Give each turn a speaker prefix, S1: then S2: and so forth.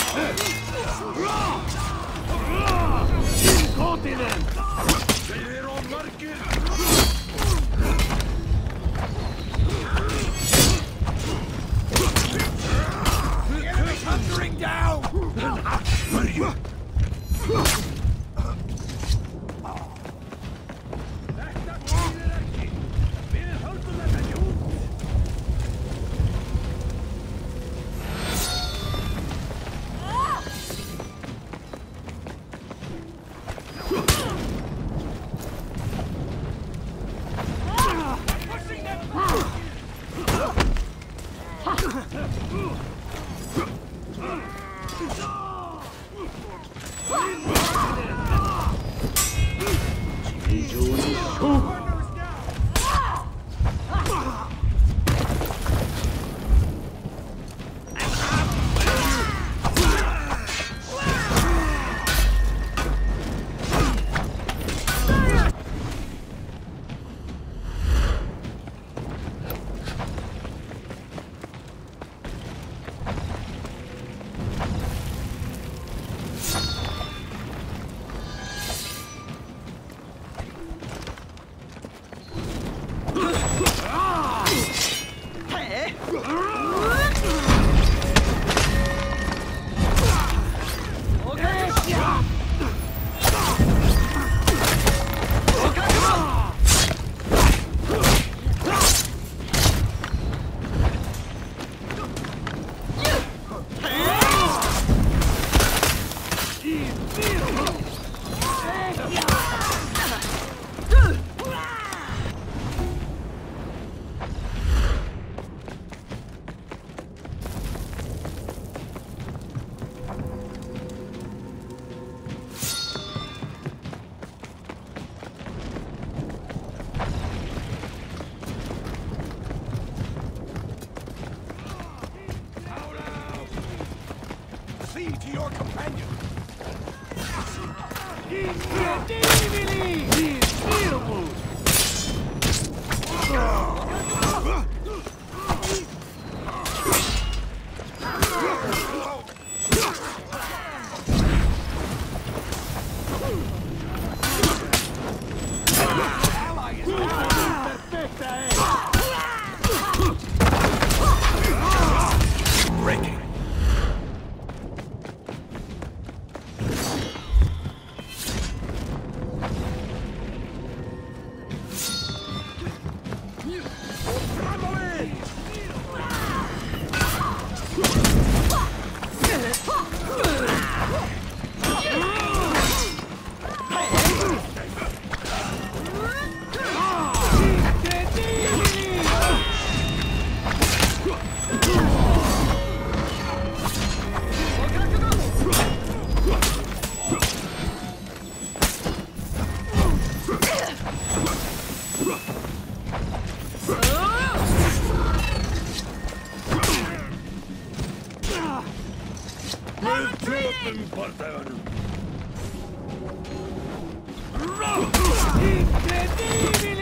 S1: Satur se satio! Inkontinent!
S2: Thundering
S1: Sim!
S2: ¿Qué
S1: ¡Increíble!